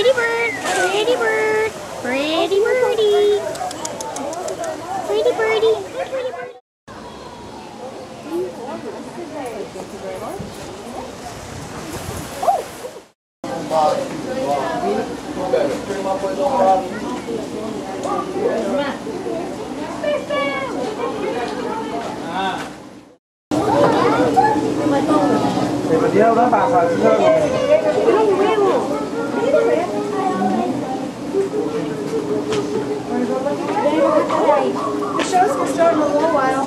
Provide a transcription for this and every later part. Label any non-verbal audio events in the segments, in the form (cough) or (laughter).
Pretty bird, pretty bird, pretty birdie. Pretty birdie, pretty birdie. Thì đi đâu đó hơn The show's gonna start in a little while.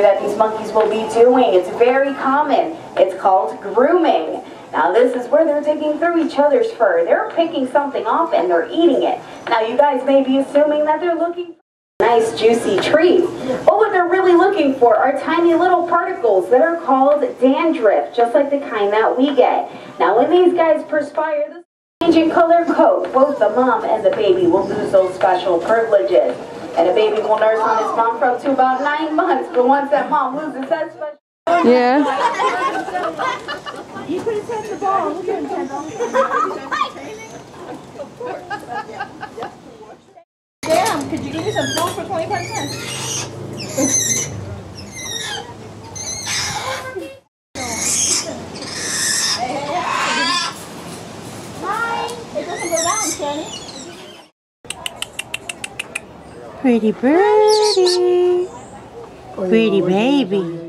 that these monkeys will be doing. It's very common. It's called grooming. Now this is where they're digging through each other's fur. They're picking something off and they're eating it. Now you guys may be assuming that they're looking for a nice juicy treat. But what they're really looking for are tiny little particles that are called dandruff, just like the kind that we get. Now when these guys perspire, the changing color coat, both the mom and the baby will lose those special privileges. And a baby will nurse on its mom for up to about nine months, but once that mom loses that special Yeah. (laughs) You could have taken the ball. Look at him, Kendall. Damn, could you give me some food for 25 cents? Mine. It doesn't go down, can it? Pretty birdie. Pretty oh, baby.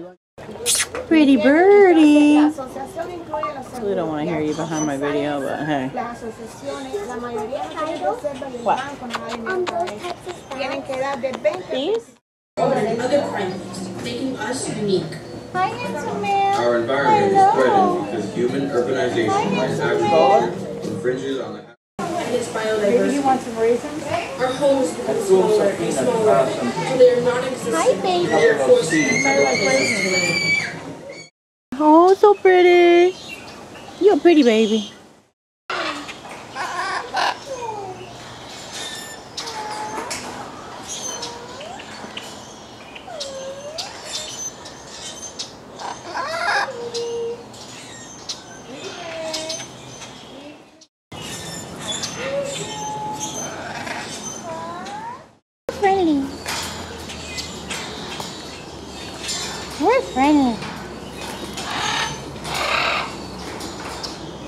Pretty birdie. asociación incluye los We don't want to hear you behind my video, but hey. Las asociaciones, la mayoría no tienen reservas y el banco no da dinero para eso. Tienen que dar de 20 These? other friends, making us unique. Hi, handsome man. Our environment Hello. is threatened because human urbanization and agriculture infringes on the And it's You want some raisins? Our homes become smaller and smaller, so they are non-existent. Hi, baby. They're forced to places to live. Oh, so pretty. You're a pretty baby. Friendly. We're friendly.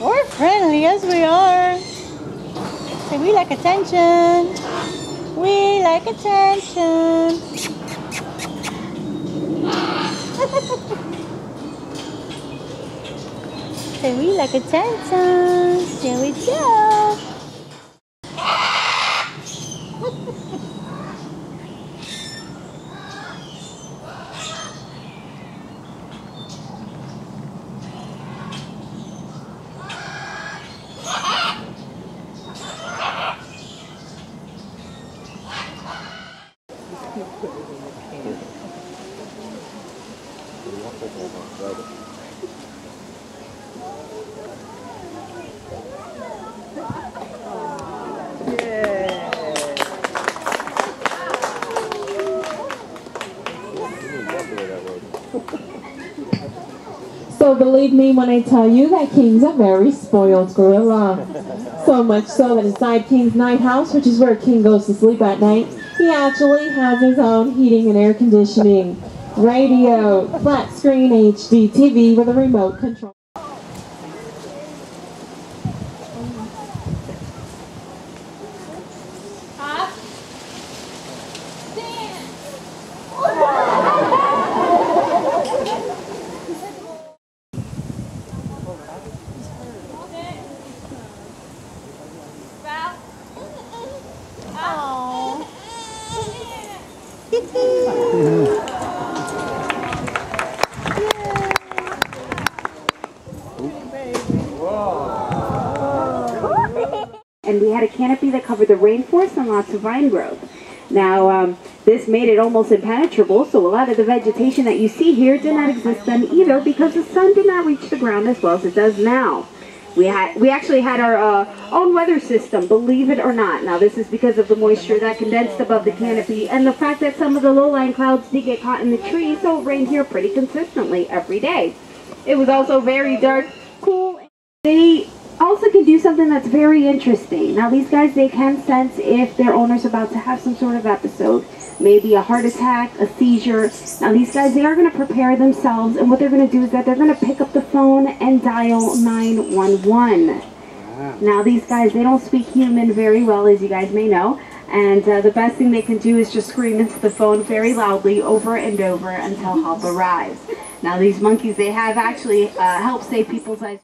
We're friendly, yes we are. Say we like attention. We like attention. (laughs) Say we like attention. Here we go. So believe me when I tell you that King's a very spoiled gorilla. So much so that inside King's night house, which is where King goes to sleep at night, he actually has his own heating and air conditioning, radio, flat screen HD TV with a remote control. Had a canopy that covered the rainforest and lots of vine growth. Now, um, this made it almost impenetrable, so a lot of the vegetation that you see here did not exist then either because the sun did not reach the ground as well as it does now. We had we actually had our uh, own weather system, believe it or not. Now this is because of the moisture that condensed above the canopy and the fact that some of the low-lying clouds did get caught in the trees, so it rained here pretty consistently every day. It was also very dark, cool. They also can do something that's very interesting. Now these guys, they can sense if their owner's about to have some sort of episode, maybe a heart attack, a seizure. Now these guys, they are going to prepare themselves, and what they're going to do is that they're going to pick up the phone and dial 911. Now these guys, they don't speak human very well, as you guys may know. And uh, the best thing they can do is just scream into the phone very loudly over and over until help arrives. Now these monkeys, they have actually uh, helped save people's lives.